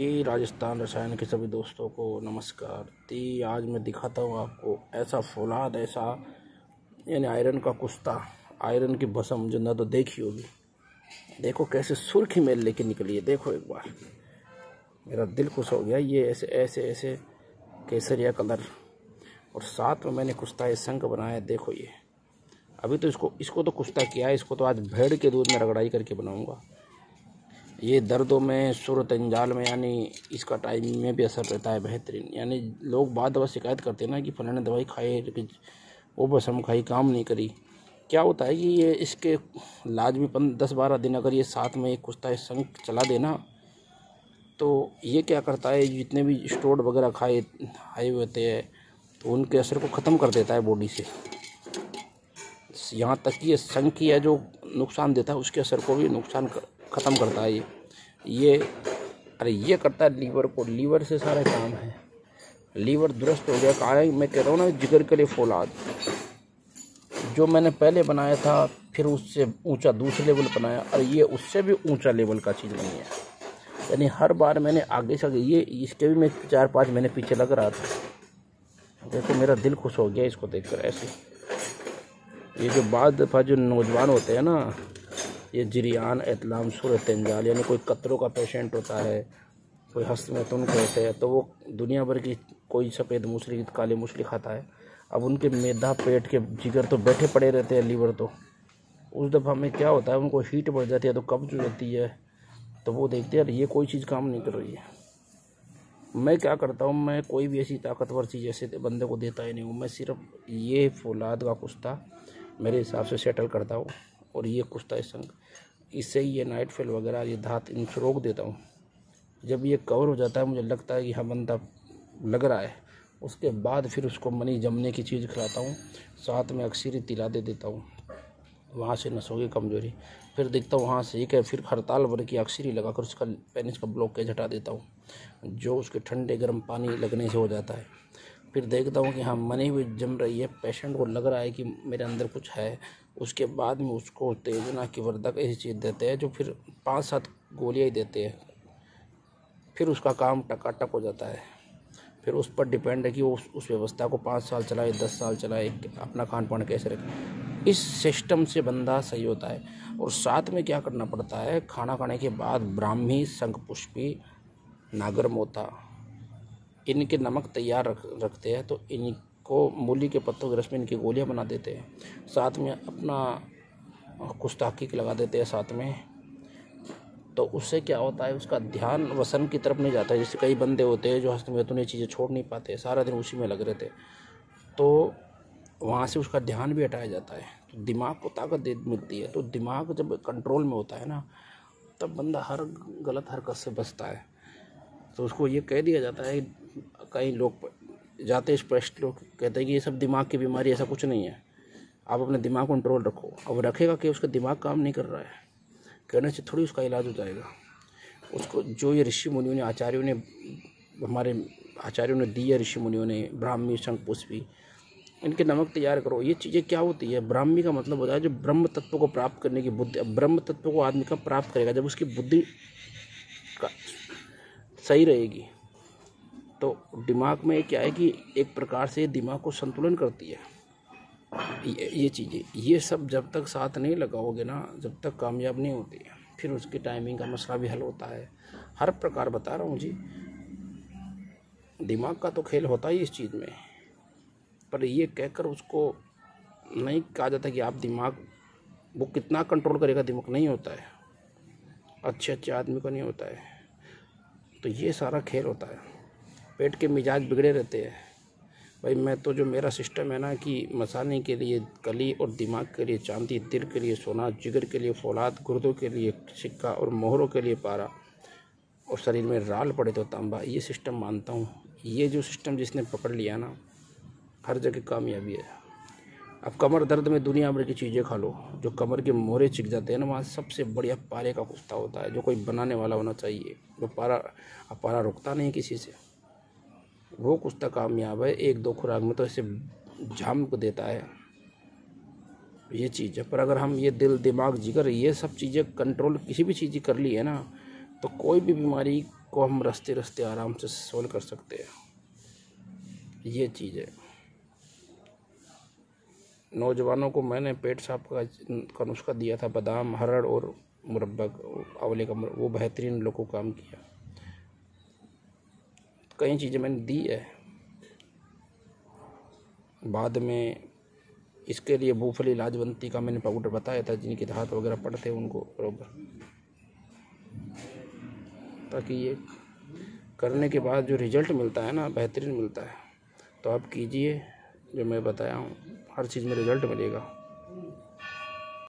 ये राजस्थान रसायन के सभी दोस्तों को नमस्कार। ती, आज मैं दिखाता हूँ आपको ऐसा फौलाद, ऐसा, यानी आयरन का कुश्ता, आयरन की भसम, जो ना तो देखी होगी। देखो कैसे सुर्खी मेल लेके निकली है, देखो एक बार। मेरा दिल खुश हो गया, ये ऐसे ऐसे ऐसे केसरिया कलर। और साथ में मैंने कुश्ता ये संग बनाया, देखो ये। अभी तो इसको इसको तो कुश्ता किया है, इसको तो आज भेड़ के दूध में रगड़ाई करके बनाऊँगा। ये दर्दों में, सूरत अंजाल में, यानी इसका टाइम में भी असर रहता है बेहतरीन। यानी लोग बाद दवा शिकायत करते हैं ना कि फलाने दवाई खाए वो बस हम खाई काम नहीं करी। क्या होता है कि ये इसके लाज में दस बारह दिन अगर ये साथ में एक कुश्ता संग चला देना तो ये क्या करता है, जितने भी स्टोर वगैरह खाए खाए होते हैं तो उनके असर को ख़त्म कर देता है बॉडी से। यहाँ तक कि ये संग की जो नुकसान देता है, उसके असर को भी नुकसान ख़त्म करता है ये। ये, अरे ये करता है लीवर को। लीवर से सारे काम है। लीवर दुरुस्त हो गया। कहा मैं कह रहा हूँ ना, जिगर के लिए फौलाद। जो मैंने पहले बनाया था, फिर उससे ऊँचा दूसरे लेवल बनाया। और ये उससे भी ऊँचा लेवल का चीज़ बनी है। यानी हर बार मैंने आगे से आगे, ये इसके भी मैं चार पाँच महीने पीछे लग रहा था। देखो, मेरा दिल खुश हो गया इसको देखकर ऐसे। ये जो बाद दफ़ा जो नौजवान होते हैं ना ये जरियान एतलाम सूरत तंजाल, यानी कोई कतरों का पेशेंट होता है, कोई हस्त में तुन कहते हैं तो वो दुनिया भर की कोई सफ़ेद मूसली, काली मूसली खाता है। अब उनके मैदा पेट के जिगर तो बैठे पड़े रहते हैं, लीवर तो। उस दफ़ा में क्या होता है, उनको हीट बढ़ जाती है तो कब्ज जाती है तो वो देखते हैं ये कोई चीज़ काम नहीं कर रही है। मैं क्या करता हूँ, मैं कोई भी ऐसी ताकतवर चीज़ ऐसे बंदे को देता ही नहीं हूँ। मैं सिर्फ़ ये फौलाद का कुश्ता मेरे हिसाब से सेटल करता हूँ। और ये कुश्ता संग। इससे ये नाइट फेल वगैरह, ये धात इनको रोक देता हूँ। जब ये कवर हो जाता है, मुझे लगता है कि हाँ बंदा लग रहा है। उसके बाद फिर उसको मनी जमने की चीज़ खिलाता हूँ। साथ में अक्सरी तिला दे देता हूँ। वहाँ से नसों की कमज़ोरी। फिर देखता हूँ, वहाँ से एक है, फिर हड़ताल भर की अक्सरी लगाकर उसका पेनिस का ब्लॉक ब्लॉकेज हटा देता हूँ। जो उसके ठंडे गर्म पानी लगने से हो जाता है। फिर देखता हूँ कि हाँ मनी हुई जम रही है। पेशेंट को लग रहा है कि मेरे अंदर कुछ है। उसके बाद में उसको तेजना की वर्धक ऐसी चीज़ देते हैं जो फिर पाँच सात गोलियाँ ही देते हैं। फिर उसका काम टकाटक हो जाता है। फिर उस पर डिपेंड है कि वो उस, उस व्यवस्था को पाँच साल चलाए दस साल चलाए अपना खान पान कैसे रखे। इस सिस्टम से बंदा सही होता है। और साथ में क्या करना पड़ता है? खाना खाने के बाद ब्राह्मी शंख पुष्पी नागर मोता इनके नमक तैयार रख, रखते हैं तो इनको मूली के पत्तों की में इनकी गोलियाँ बना देते हैं। साथ में अपना कुश्ताकी लगा देते हैं साथ में। तो उससे क्या होता है, उसका ध्यान वसन की तरफ़ नहीं जाता है। जैसे कई बंदे होते हैं जो हस्त में तो चीज़ें छोड़ नहीं पाते, सारा दिन उसी में लग रहे थे तो वहाँ से उसका ध्यान भी हटाया जाता है। तो दिमाग को ताकत दे, मिलती है। तो दिमाग जब कंट्रोल में होता है ना, तब बंदा हर गलत हरकत से बचता है। तो उसको ये कह दिया जाता है, कई लोग जाते स्पष्ट लोग कहते हैं कि ये सब दिमाग की बीमारी ऐसा कुछ नहीं है। आप अपने दिमाग कंट्रोल रखो। अब रखेगा कि उसका दिमाग काम नहीं कर रहा है। कहने से थोड़ी उसका इलाज हो जाएगा। उसको जो ये ऋषि मुनियों ने, आचार्यों ने, हमारे आचार्यों ने दी है, ऋषि मुनियों ने, ब्राह्मी, शंख, पुष्पी, इनके नमक तैयार करो। ये चीज़ें क्या होती है? ब्राह्मी का मतलब होता है जो ब्रह्म तत्व को प्राप्त करने की बुद्धि, ब्रह्म तत्व को आदमी का प्राप्त करेगा। जब उसकी बुद्धि का सही रहेगी। तो दिमाग में क्या है कि एक प्रकार से दिमाग को संतुलन करती है। ये, ये चीज़ें ये सब जब तक साथ नहीं लगाओगे ना जब तक कामयाब नहीं होती है फिर उसकी टाइमिंग का मसला भी हल होता है। हर प्रकार बता रहा हूँ जी दिमाग का तो खेल होता ही इस चीज़ में पर ये कहकर उसको नहीं कहा जाता कि आप दिमाग वो कितना कंट्रोल करेगा दिमाग नहीं होता है। अच्छे अच्छे आदमी को नहीं होता है। तो ये सारा खेल होता है। पेट के मिजाज बिगड़े रहते हैं। भाई, मैं तो जो मेरा सिस्टम है ना कि मसाने के लिए, कली और दिमाग के लिए, चांदी दिल के लिए, सोना, जिगर के लिए, फौलाद, गुर्दों के लिए, सिक्का और मोहरों के लिए पारा और शरीर में राल पड़े तो तांबा, ये सिस्टम मानता हूँ। ये जो सिस्टम जिसने पकड़ लिया ना, हर जगह कामयाबी है। अब कमर दर्द में दुनिया भर की चीज़ें खा लो। जो कमर के मोहरे चिक जाते हैं ना, वहाँ सबसे बढ़िया पारे का कुश्ता होता है, जो कोई बनाने वाला होना चाहिए। जो पारा, अब पारा रुकता नहीं किसी से। वो कुश्ता कामयाब है, एक दो खुराक में तो ऐसे जाम को देता है। ये चीज़ है, पर अगर हम ये दिल दिमाग जिगर, ये सब चीज़ें कंट्रोल किसी भी चीज़ की कर ली है ना तो कोई भी बीमारी को हम रस्ते रस्ते आराम से सोल्व कर सकते हैं। ये चीज़ है। नौजवानों को मैंने पेट साफ़ का का नुस्खा दिया था, बादाम, हरड़ और मुरब्बा आंवले का वो बेहतरीन लोगों को काम किया। कई चीज़ें मैंने दी है। बाद में इसके लिए मूँगफली लाजवंती का मैंने पाउडर बताया था, जिनके हाथ वगैरह पड़ते उनको बरोबर ताकि ये करने के बाद जो रिज़ल्ट मिलता है ना, बेहतरीन मिलता है। तो आप कीजिए, जो मैं बताया हूँ। हर चीज़ में रिज़ल्ट मिलेगा।